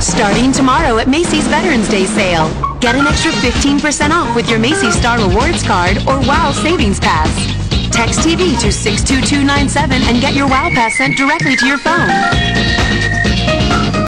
Starting tomorrow at Macy's Veterans Day sale. Get an extra 15% off with your Macy's Star Rewards card or WOW Savings Pass. Text TV to 62297 and get your WOW Pass sent directly to your phone.